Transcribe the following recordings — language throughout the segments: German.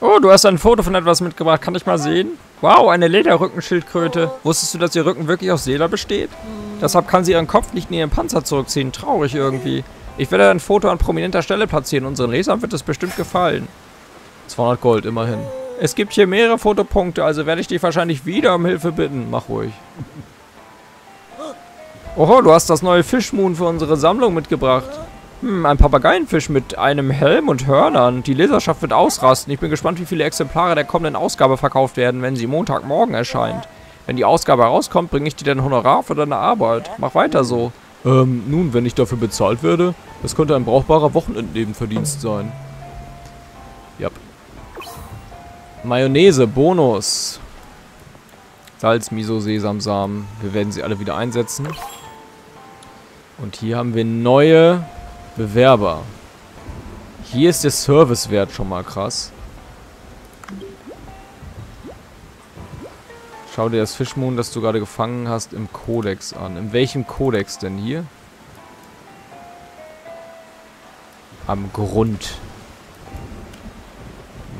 Oh, du hast ein Foto von etwas mitgebracht. Kann ich mal sehen? Wow, eine Lederrückenschildkröte. Wusstest du, dass ihr Rücken wirklich aus Leder besteht? Deshalb kann sie ihren Kopf nicht in ihren Panzer zurückziehen. Traurig irgendwie. Ich werde ein Foto an prominenter Stelle platzieren. Unseren Lesern wird es bestimmt gefallen. 200 Gold, immerhin. Es gibt hier mehrere Fotopunkte, also werde ich dich wahrscheinlich wieder um Hilfe bitten. Mach ruhig. Oho, du hast das neue Fischmoon für unsere Sammlung mitgebracht. Hm, ein Papageienfisch mit einem Helm und Hörnern. Die Leserschaft wird ausrasten. Ich bin gespannt, wie viele Exemplare der kommenden Ausgabe verkauft werden, wenn sie Montagmorgen erscheint. Wenn die Ausgabe herauskommt, bringe ich dir dein Honorar für deine Arbeit. Mach weiter so. Ähm, nun, wenn ich dafür bezahlt werde, das könnte ein brauchbarer Wochenendnebenverdienst sein. Yep. Mayonnaise, Bonus. Salz, Miso, Sesamsamen. Wir werden sie alle wieder einsetzen. Und hier haben wir neue Bewerber. Hier ist der Servicewert schon mal krass. Schau dir das Fischmohn, das du gerade gefangen hast, im Kodex an. In welchem Kodex denn hier? Am Grund.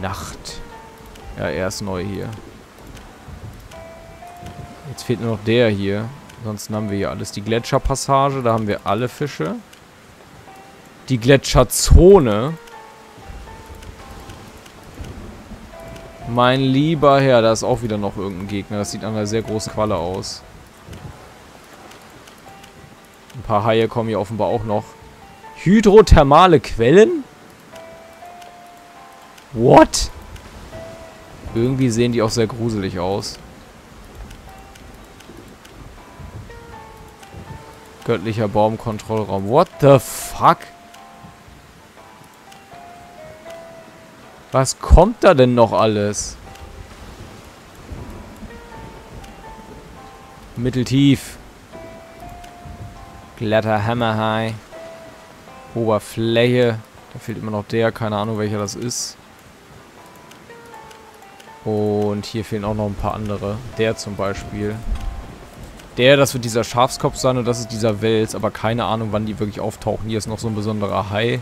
Nacht. Ja, er ist neu hier. Jetzt fehlt nur noch der hier. Ansonsten haben wir hier alles. Die Gletscherpassage, da haben wir alle Fische. Die Gletscherzone. Mein lieber Herr, da ist auch wieder noch irgendein Gegner. Das sieht an einer sehr großen Qualle aus. Ein paar Haie kommen hier offenbar auch noch. Hydrothermale Quellen? What? Irgendwie sehen die auch sehr gruselig aus. Göttlicher Baumkontrollraum. What the fuck? Was kommt da denn noch alles? Mitteltief. Glatter Hammer High. Oberfläche. Da fehlt immer noch der. Keine Ahnung, welcher das ist. Und hier fehlen auch noch ein paar andere. Der zum Beispiel. Der, das wird dieser Schafskopf sein und das ist dieser Wels. Aber keine Ahnung, wann die wirklich auftauchen. Hier ist noch so ein besonderer Hai.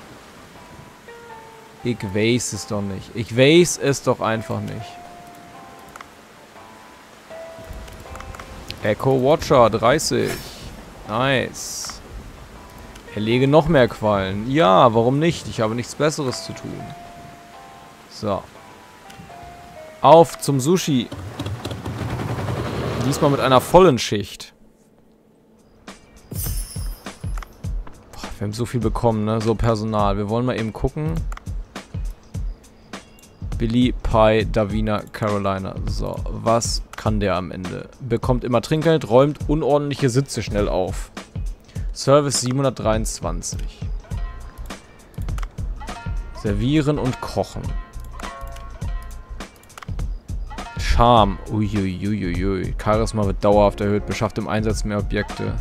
Ich weiß es doch nicht. Ich weiß es doch einfach nicht. Echo Watcher 30. Nice. Erlege noch mehr Quallen. Ja, warum nicht? Ich habe nichts Besseres zu tun. So. Auf zum Sushi. Diesmal mit einer vollen Schicht. Boah, wir haben so viel bekommen, ne? So Personal. Wir wollen mal eben gucken. Billy, Pie, Davina, Carolina. So, was kann der am Ende? Bekommt immer Trinkgeld, räumt unordentliche Sitze schnell auf. Service 723. Servieren und kochen. Charme. Uiuiuiui. Charisma wird dauerhaft erhöht. Beschafft im Einsatz mehr Objekte.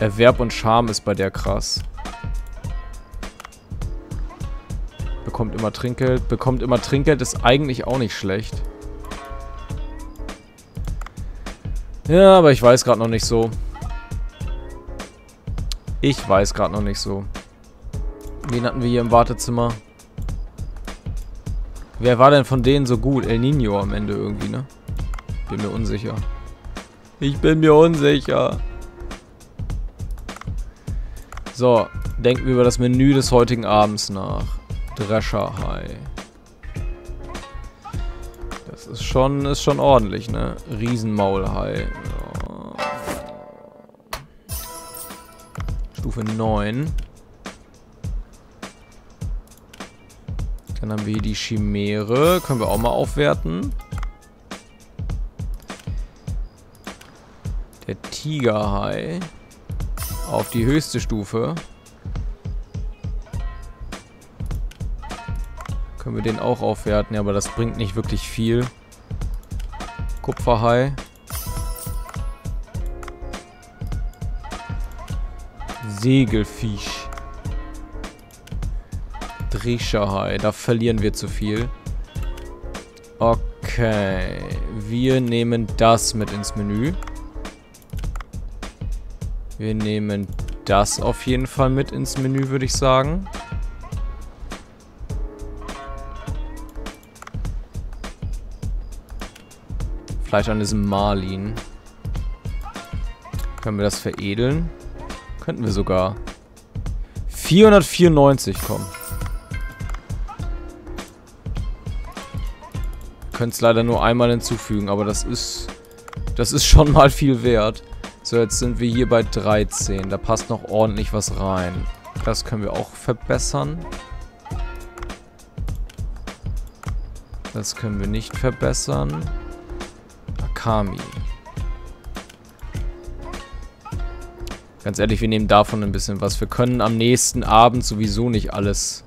Erwerb und Charme ist bei der krass. Bekommt immer Trinkgeld. Bekommt immer Trinkgeld ist eigentlich auch nicht schlecht. Ja, aber ich weiß gerade noch nicht so. Ich weiß gerade noch nicht so. Wen hatten wir hier im Wartezimmer? Wer war denn von denen so gut? El Nino am Ende irgendwie, ne? Bin mir unsicher. Ich bin mir unsicher. So, denken wir über das Menü des heutigen Abends nach. Drescherhai. Das ist schon, ist schon ordentlich, ne? Riesenmaulhai. Ja. Stufe 9. Dann haben wir hier die Chimäre. Können wir auch mal aufwerten. Der Tigerhai. Auf die höchste Stufe. Können wir den auch aufwerten. Ja, aber das bringt nicht wirklich viel. Kupferhai. Segelfisch. Drescherhai. Da verlieren wir zu viel. Okay. Wir nehmen das mit ins Menü. Wir nehmen das auf jeden Fall mit ins Menü, würde ich sagen. Fleisch an diesem Marlin. Können wir das veredeln? Könnten wir sogar. 494, komm. Können es leider nur einmal hinzufügen, aber das ist... Das ist schon mal viel wert. So, jetzt sind wir hier bei 13. Da passt noch ordentlich was rein. Das können wir auch verbessern. Das können wir nicht verbessern. Akami. Ganz ehrlich, wir nehmen davon ein bisschen was. Wir können am nächsten Abend sowieso nicht alles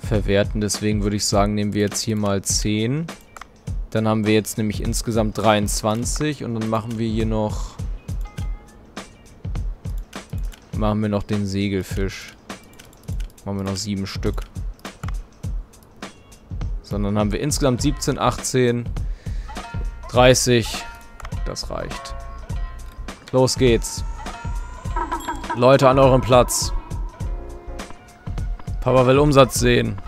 verwerten. Deswegen würde ich sagen, nehmen wir jetzt hier mal 10. Dann haben wir jetzt nämlich insgesamt 23. Und dann machen wir hier noch... Machen wir noch den Segelfisch. Machen wir noch 7 Stück. Sondern haben wir insgesamt 17, 18, 30. Das reicht. Los geht's. Leute an eurem Platz. Papa will Umsatz sehen.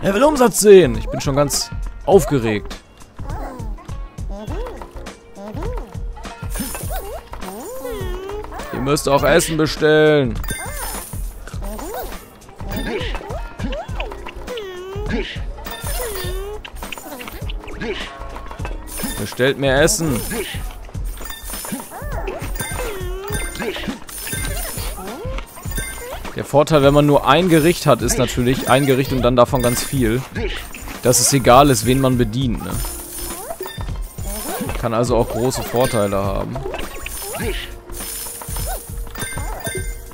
Er will Umsatz sehen. Ich bin schon ganz aufgeregt. Ihr müsst auch Essen bestellen. Bestellt mehr Essen. Der Vorteil, wenn man nur ein Gericht hat, ist natürlich ein Gericht und dann davon ganz viel. Dass es egal ist, wen man bedient. Ne? Kann also auch große Vorteile haben.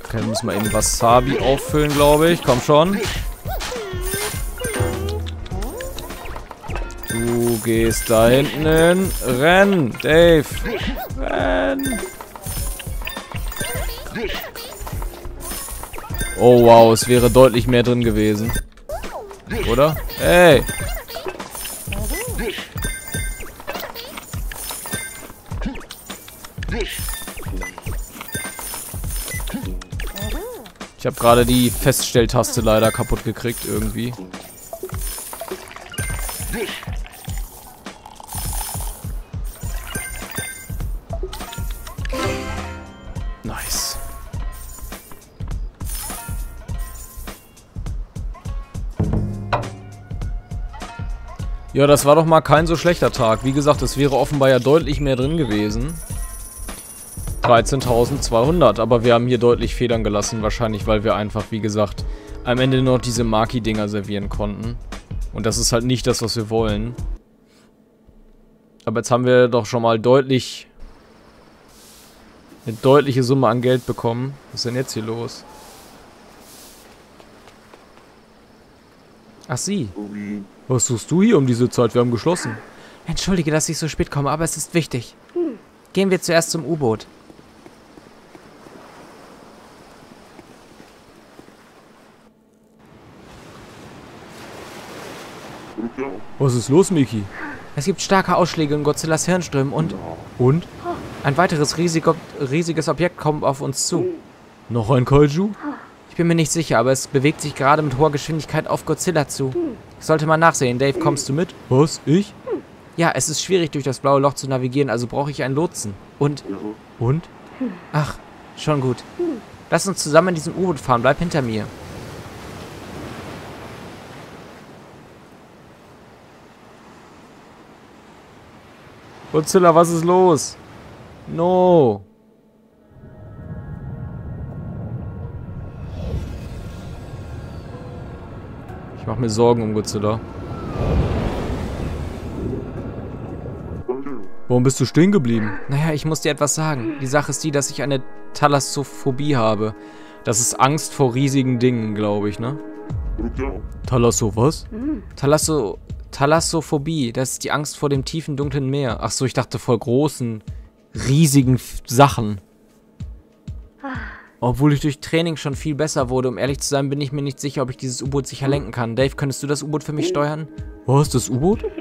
Okay, müssen wir eben Wasabi auffüllen, glaube ich. Komm schon. Du gehst da hinten hin. Renn, Dave. Renn. Oh wow, es wäre deutlich mehr drin gewesen. Oder? Hey! Ich habe gerade die Feststelltaste leider kaputt gekriegt irgendwie. Ja, das war doch mal kein so schlechter Tag. Wie gesagt, es wäre offenbar ja deutlich mehr drin gewesen. 13.200, aber wir haben hier deutlich Federn gelassen. Wahrscheinlich, weil wir einfach, wie gesagt, am Ende noch diese Maki-Dinger servieren konnten. Und das ist halt nicht das, was wir wollen. Aber jetzt haben wir doch schon mal deutlich... Eine deutliche Summe an Geld bekommen. Was ist denn jetzt hier los? Ach, sie. Was suchst du hier um diese Zeit? Wir haben geschlossen. Entschuldige, dass ich so spät komme, aber es ist wichtig. Gehen wir zuerst zum U-Boot. Was ist los, Miki? Es gibt starke Ausschläge in Godzillas Hirnströmen und... Und? Ein weiteres riesig, riesiges Objekt kommt auf uns zu. Noch ein Kaiju? Bin mir nicht sicher, aber es bewegt sich gerade mit hoher Geschwindigkeit auf Godzilla zu. Ich sollte mal nachsehen. Dave, kommst du mit? Was? Ich? Ja, es ist schwierig, durch das blaue Loch zu navigieren, also brauche ich einen Lotsen. Und? Und? Ach, schon gut. Lass uns zusammen in diesem U-Boot fahren. Bleib hinter mir. Godzilla, was ist los? No. Mach mir Sorgen um Godzilla. Warum bist du stehen geblieben? Naja, ich muss dir etwas sagen. Die Sache ist die, dass ich eine Thalassophobie habe. Das ist Angst vor riesigen Dingen, glaube ich, ne? Thalasso was? Thalasso... Thalassophobie. Das ist die Angst vor dem tiefen, dunklen Meer. Ach so, ich dachte vor großen, riesigen Sachen. Obwohl ich durch Training schon viel besser wurde. Um ehrlich zu sein, bin ich mir nicht sicher, ob ich dieses U-Boot sicher lenken kann. Dave, könntest du das U-Boot für mich steuern? Was, das U-Boot?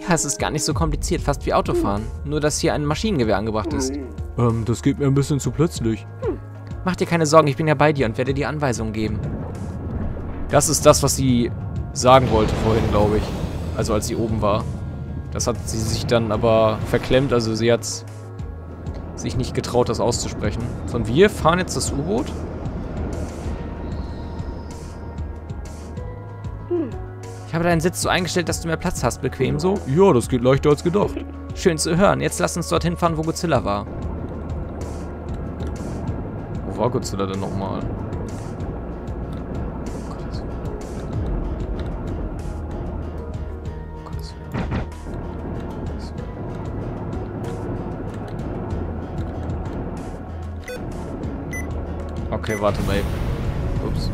Ja, es ist gar nicht so kompliziert, fast wie Autofahren. Nur, dass hier ein Maschinengewehr angebracht ist. Ähm, das geht mir ein bisschen zu plötzlich. Mach dir keine Sorgen, ich bin ja bei dir und werde dir Anweisungen geben. Das ist das, was sie sagen wollte vorhin, glaube ich. Also als sie oben war. Das hat sie sich dann aber verklemmt, also sie hat sich nicht getraut, das auszusprechen. So, und wir fahren jetzt das U-Boot. Ich habe deinen Sitz so eingestellt, dass du mehr Platz hast. Bequem so? Ja, das geht leichter als gedacht. Schön zu hören. Jetzt lass uns dorthin fahren, wo Godzilla war. Wo war Godzilla denn nochmal? Okay, warte mal. Ups.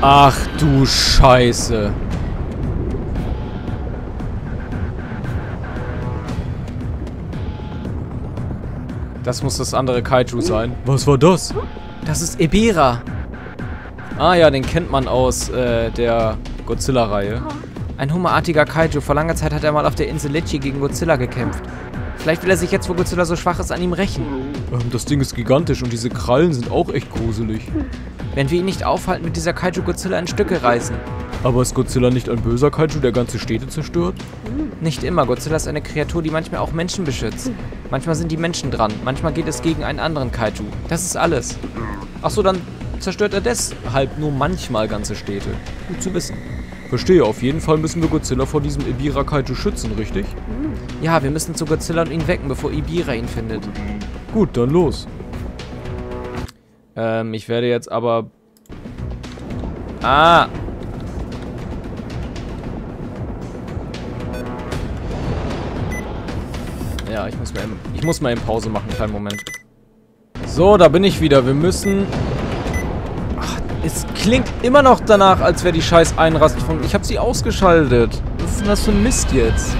Ach du Scheiße. Das muss das andere Kaiju sein. Was war das? Das ist Ebira. Ah ja, den kennt man aus äh, der Godzilla-Reihe. Ein hummerartiger Kaiju. Vor langer Zeit hat er mal auf der Insel Litchi gegen Godzilla gekämpft. Vielleicht will er sich jetzt, wo Godzilla so schwach ist, an ihm rächen. Ähm, das Ding ist gigantisch und diese Krallen sind auch echt gruselig. Wenn wir ihn nicht aufhalten, wird dieser Kaiju Godzilla in Stücke reißen. Aber ist Godzilla nicht ein böser Kaiju, der ganze Städte zerstört? Nicht immer. Godzilla ist eine Kreatur, die manchmal auch Menschen beschützt. Manchmal sind die Menschen dran. Manchmal geht es gegen einen anderen Kaiju. Das ist alles. Achso, dann zerstört er deshalb nur manchmal ganze Städte. Gut zu wissen. Verstehe, auf jeden Fall müssen wir Godzilla vor diesem Ibira Kaiju schützen, richtig? Ja, wir müssen zu Godzilla und ihn wecken, bevor Ibira ihn findet. Gut, dann los. Ähm, ich werde jetzt aber... Ah! Ja, ich muss mal eben, ich muss mal eben Pause machen, kleinen Moment. So, da bin ich wieder. Wir müssen... Es klingt immer noch danach, als wäre die scheiß Einrast von... Ich habe sie ausgeschaltet. Was ist denn das für ein Mist jetzt?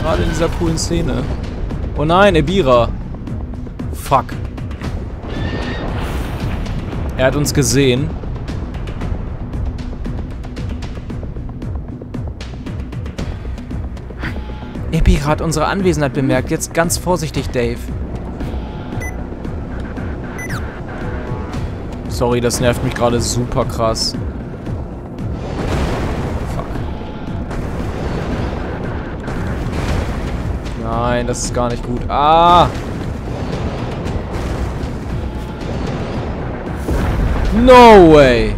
Gerade in dieser coolen Szene. Oh nein, Ebira. Fuck. Er hat uns gesehen. Ebira hat unsere Anwesenheit bemerkt. Jetzt ganz vorsichtig, Dave. Sorry, das nervt mich gerade super krass. Fuck. Nein, das ist gar nicht gut. Ah! No way!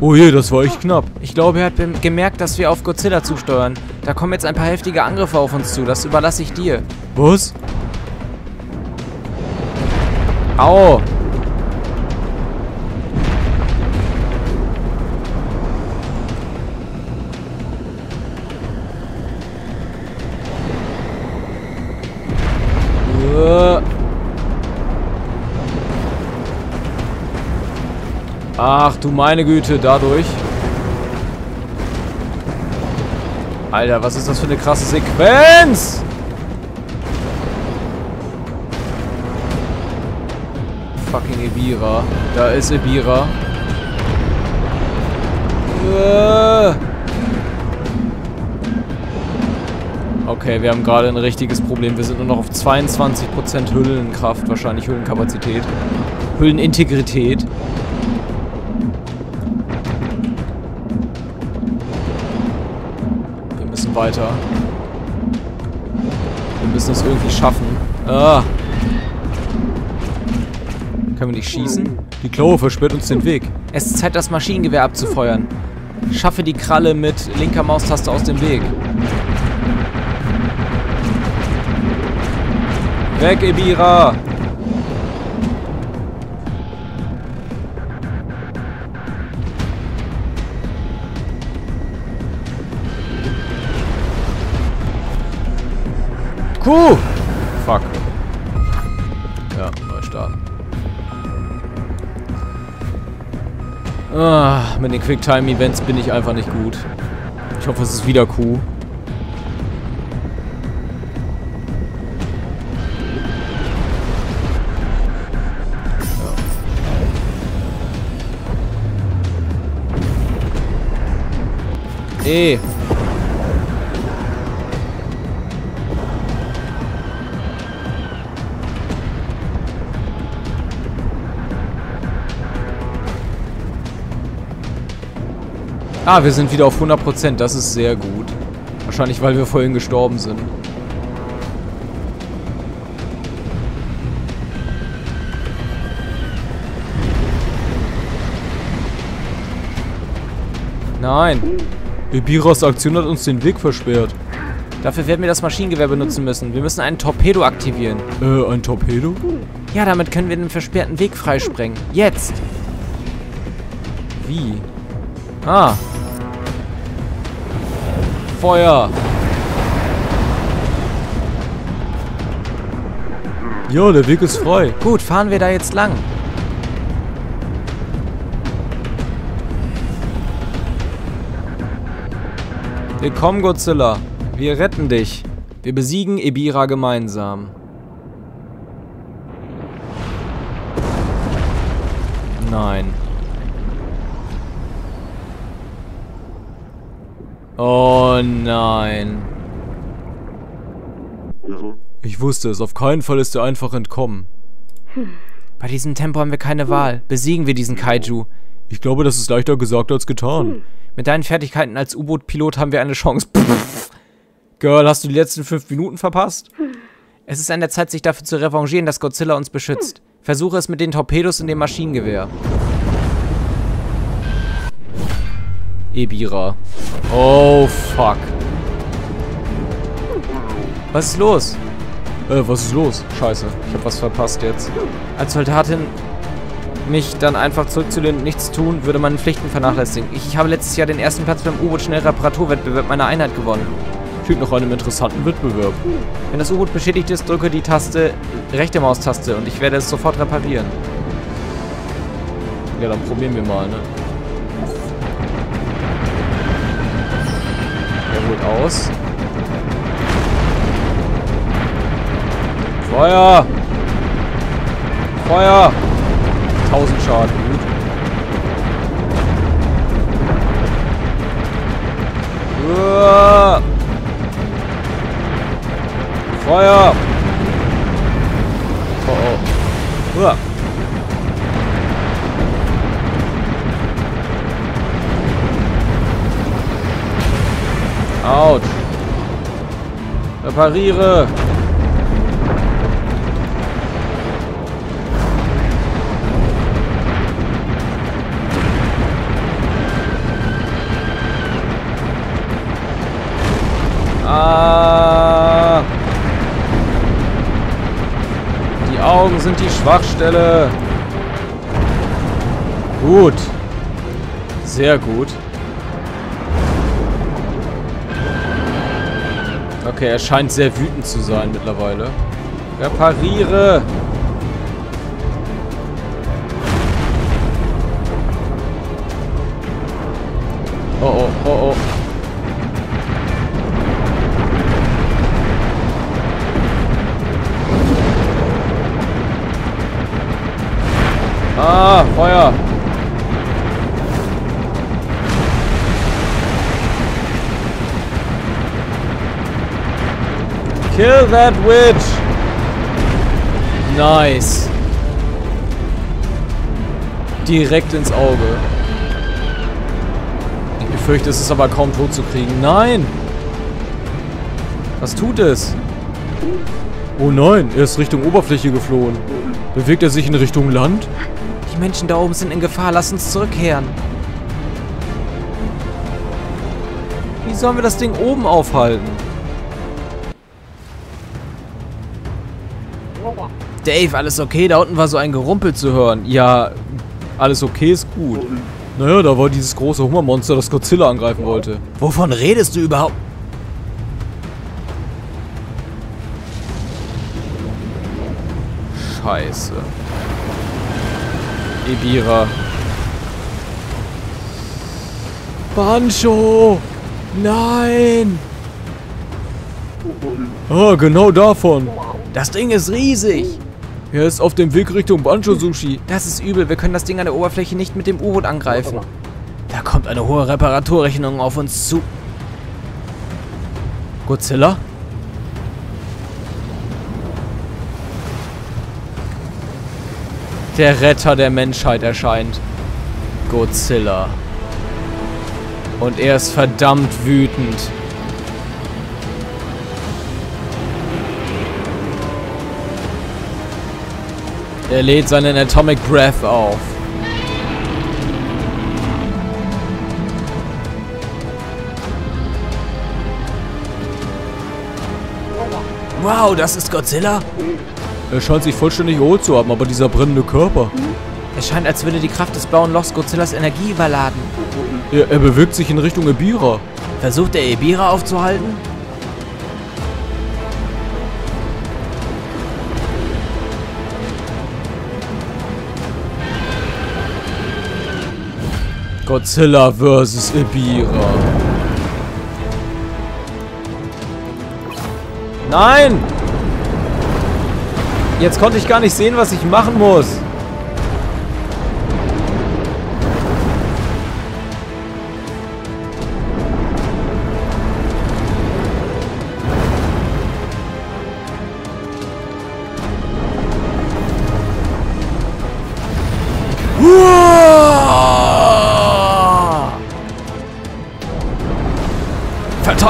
Oh je, das war echt knapp. Ich glaube, er hat gemerkt, dass wir auf Godzilla zusteuern. Da kommen jetzt ein paar heftige Angriffe auf uns zu. Das überlasse ich dir. Was? Au! Ach du meine Güte, dadurch. Alter, was ist das für eine krasse Sequenz? Fucking Ebira. Da ist Ebira. Äh. Okay, wir haben gerade ein richtiges Problem. Wir sind nur noch auf 22% Hüllenkraft, wahrscheinlich Hüllenkapazität. Hüllenintegrität. Weiter. Wir müssen es irgendwie schaffen. Ah. Können wir nicht schießen? Die Klaue versperrt uns den Weg. Es ist Zeit, das Maschinengewehr abzufeuern. Schaffe die Kralle mit linker Maustaste aus dem Weg. Weg, Ebira! Kuh! Fuck. Ja, neu starten. Ah, mit den Quicktime-Events bin ich einfach nicht gut. Ich hoffe, es ist wieder Q. Ja. E. Ah, wir sind wieder auf 100%. Das ist sehr gut. Wahrscheinlich, weil wir vorhin gestorben sind. Nein. Ebiras Aktion hat uns den Weg versperrt. Dafür werden wir das Maschinengewehr benutzen müssen. Wir müssen einen Torpedo aktivieren. Äh, ein Torpedo? Ja, damit können wir den versperrten Weg freisprengen. Jetzt! Wie? Ah. Feuer! Ja, der Weg ist frei. Gut, fahren wir da jetzt lang. Willkommen, Godzilla. Wir retten dich. Wir besiegen Ebira gemeinsam. Nein. Oh nein. Ich wusste es. Auf keinen Fall ist er einfach entkommen. Bei diesem Tempo haben wir keine Wahl. Besiegen wir diesen Kaiju. Ich glaube, das ist leichter gesagt als getan. Mit deinen Fertigkeiten als U-Boot-Pilot haben wir eine Chance. Pff. Girl, hast du die letzten fünf Minuten verpasst? Es ist an der Zeit, sich dafür zu revanchieren, dass Godzilla uns beschützt. Versuche es mit den Torpedos und dem Maschinengewehr. Ebira. Oh, fuck. Was ist los? Äh, was ist los? Scheiße, ich hab was verpasst jetzt. Als Soldatin mich dann einfach zurückzulehnen und nichts tun, würde meine Pflichten vernachlässigen. Ich, ich habe letztes Jahr den ersten Platz beim U-Boot-Schnellreparaturwettbewerb meiner Einheit gewonnen. Klingt nach einem interessanten Wettbewerb. Wenn das U-Boot beschädigt ist, drücke die Taste, rechte Maustaste und ich werde es sofort reparieren. Ja, dann probieren wir mal, ne? Er holt aus. Feuer! Feuer! 1000 Schaden, gut. Feuer! Oh oh. Uah. Autsch. Repariere! Ah. Die Augen sind die Schwachstelle. Gut. Sehr gut. Okay, er scheint sehr wütend zu sein mittlerweile. Repariere! Kill that witch! Nice. Direkt ins Auge. Ich befürchte, es ist aber kaum tot zu kriegen. Nein! Was tut es? Oh nein, er ist Richtung Oberfläche geflohen. Bewegt er sich in Richtung Land? Die Menschen da oben sind in Gefahr. Lass uns zurückkehren. Wie sollen wir das Ding oben aufhalten? Dave, alles okay? Da unten war so ein Gerumpel zu hören. Ja, alles okay ist gut. Naja, da war dieses große Hummermonster, das Godzilla angreifen wollte. Wovon redest du überhaupt? Scheiße. Ebira. Bancho! Nein! Ah, genau davon. Das Ding ist riesig. Er ist auf dem Weg Richtung Bancho-Sushi. Das ist übel. Wir können das Ding an der Oberfläche nicht mit dem U-Boot angreifen. Da kommt eine hohe Reparaturrechnung auf uns zu. Godzilla? Der Retter der Menschheit erscheint. Godzilla. Und er ist verdammt wütend. Er lädt seinen Atomic Breath auf. Wow, das ist Godzilla? Er scheint sich vollständig erholt zu haben, aber dieser brennende Körper. Es scheint, als würde die Kraft des blauen Lochs Godzillas Energie überladen. Er, er bewegt sich in Richtung Ebira. Versucht er Ebira aufzuhalten? Godzilla vs. Ebira. Nein! Jetzt konnte ich gar nicht sehen, was ich machen muss.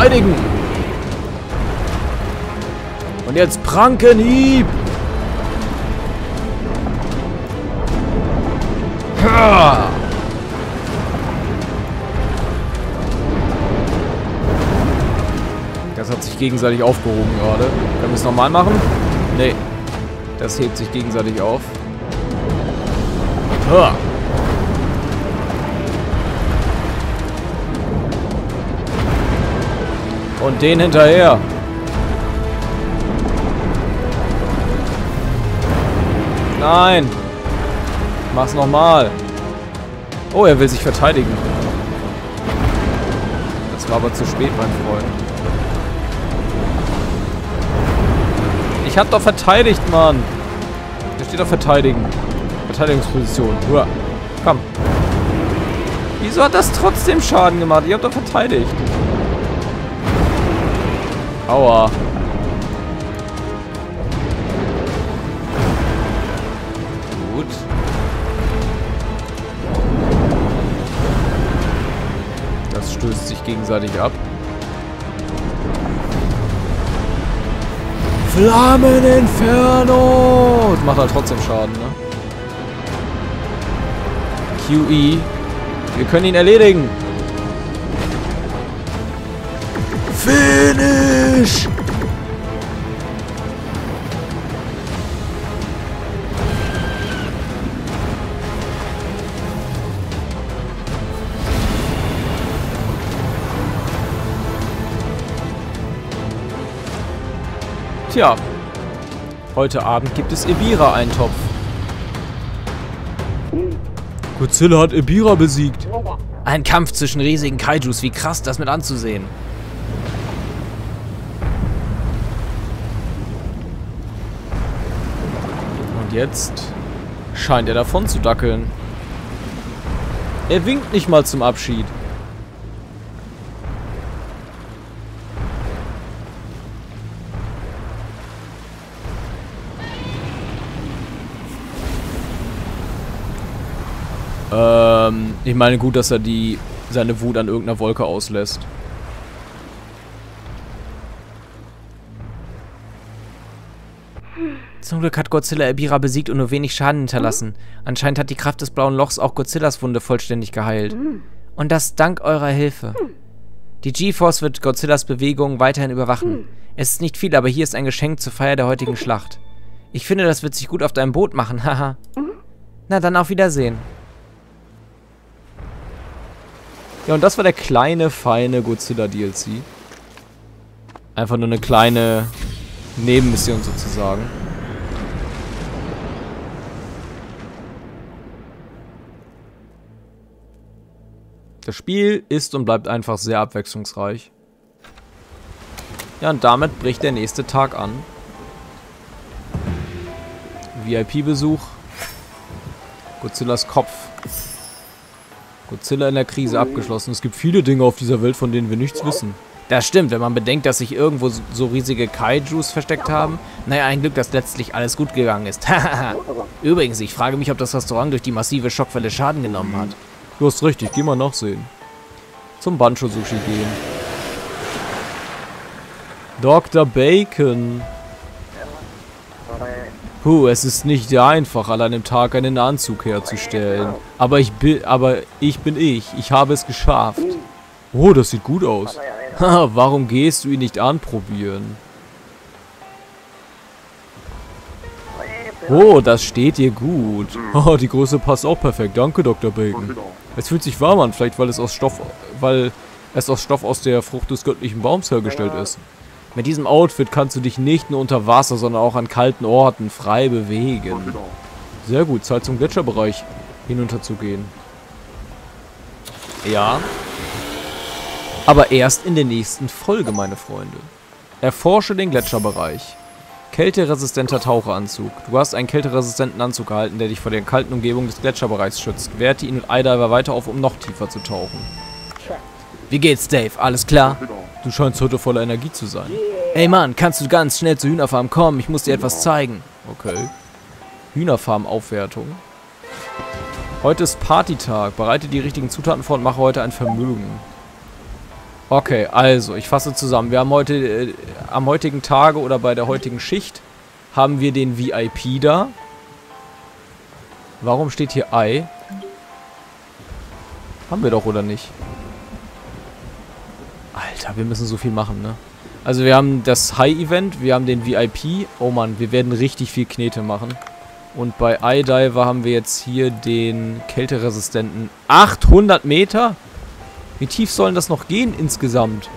Verteidigen! Und jetzt Prankenhieb! Ha! Das hat sich gegenseitig aufgehoben gerade. Können wir es nochmal machen? Nee. Das hebt sich gegenseitig auf. Ha! Und den hinterher. Nein. Mach's nochmal. Oh, er will sich verteidigen. Das war aber zu spät, mein Freund. Ich hab doch verteidigt, Mann. Da steht doch verteidigen. Verteidigungsposition. Uah. Komm. Wieso hat das trotzdem Schaden gemacht? Ich hab doch verteidigt. Aua. Gut. Das stößt sich gegenseitig ab. Flammeninferno! Das macht halt trotzdem Schaden, ne? QE. Wir können ihn erledigen. Heute Abend gibt es Ebira-Eintopf. Godzilla hat Ebira besiegt. Ein Kampf zwischen riesigen Kaijus, wie krass das mit anzusehen. Und jetzt scheint er davon zu dackeln. Er winkt nicht mal zum Abschied. Ich meine gut, dass er die seine Wut an irgendeiner Wolke auslässt. Zum Glück hat Godzilla Ebira besiegt und nur wenig Schaden hinterlassen. Anscheinend hat die Kraft des blauen Lochs auch Godzillas Wunde vollständig geheilt. Und das dank eurer Hilfe. Die G-Force wird Godzillas Bewegungen weiterhin überwachen. Es ist nicht viel, aber hier ist ein Geschenk zur Feier der heutigen Schlacht. Ich finde, das wird sich gut auf deinem Boot machen, haha. Na dann auf Wiedersehen. Ja, und das war der kleine, feine Godzilla DLC. Einfach nur eine kleine Nebenmission sozusagen. Das Spiel ist und bleibt einfach sehr abwechslungsreich. Ja, und damit bricht der nächste Tag an. VIP-Besuch. Godzillas Kopf. Godzilla in der Krise abgeschlossen. Es gibt viele Dinge auf dieser Welt, von denen wir nichts wissen. Das stimmt, wenn man bedenkt, dass sich irgendwo so riesige Kaijus versteckt haben. Naja, ein Glück, dass letztlich alles gut gegangen ist. Übrigens, ich frage mich, ob das Restaurant durch die massive Schockwelle Schaden genommen hat. Du hast recht, ich geh mal nachsehen. zum Bancho-Sushi gehen. Dr. Bacon. Puh, es ist nicht einfach, an einem Tag einen Anzug herzustellen. Aber ich bin, aber ich bin ich. Ich habe es geschafft. Oh, das sieht gut aus. Haha, warum gehst du ihn nicht anprobieren? Oh, das steht dir gut. Oh, die Größe passt auch perfekt. Danke, Dr. Bacon. Es fühlt sich warm an, vielleicht weil es aus Stoff, weil es aus Stoff aus der Frucht des göttlichen Baums hergestellt ist. Mit diesem Outfit kannst du dich nicht nur unter Wasser, sondern auch an kalten Orten frei bewegen. Sehr gut, Zeit zum Gletscherbereich hinunter zu gehen. Ja. Aber erst in der nächsten Folge, meine Freunde. Erforsche den Gletscherbereich. Kälteresistenter Taucheranzug. Du hast einen kälteresistenten Anzug gehalten, der dich vor der kalten Umgebung des Gletscherbereichs schützt. Werte ihn mit Eidiver weiter auf, um noch tiefer zu tauchen. Wie geht's, Dave? Alles klar? Du scheinst heute voller Energie zu sein. Ey Mann, kannst du ganz schnell zur Hühnerfarm kommen? Ich muss dir etwas zeigen. Okay. Hühnerfarm-Aufwertung. Heute ist Partytag. Bereite die richtigen Zutaten vor und mache heute ein Vermögen. Okay, also, ich fasse zusammen. Wir haben heute, äh, am heutigen Tage oder bei der heutigen Schicht, haben wir den VIP da. Warum steht hier Ei? Haben wir doch, oder nicht? Alter, wir müssen so viel machen, ne? Also wir haben das High-Event, wir haben den VIP. Oh Mann, wir werden richtig viel Knete machen. Und bei iDiver haben wir jetzt hier den kälteresistenten 800 Meter? Wie tief sollen das noch gehen insgesamt?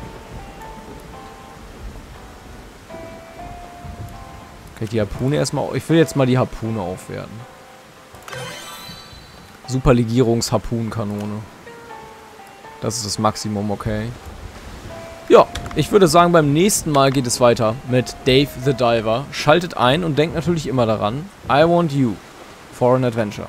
Okay, die Harpune erstmal... Ich will jetzt mal die Harpune aufwerten. Superlegierungs-Harpunenkanone. Das ist das Maximum, okay. Ja, ich würde sagen, beim nächsten Mal geht es weiter mit Dave the Diver. Schaltet ein und denkt natürlich immer daran, I want you for an adventure.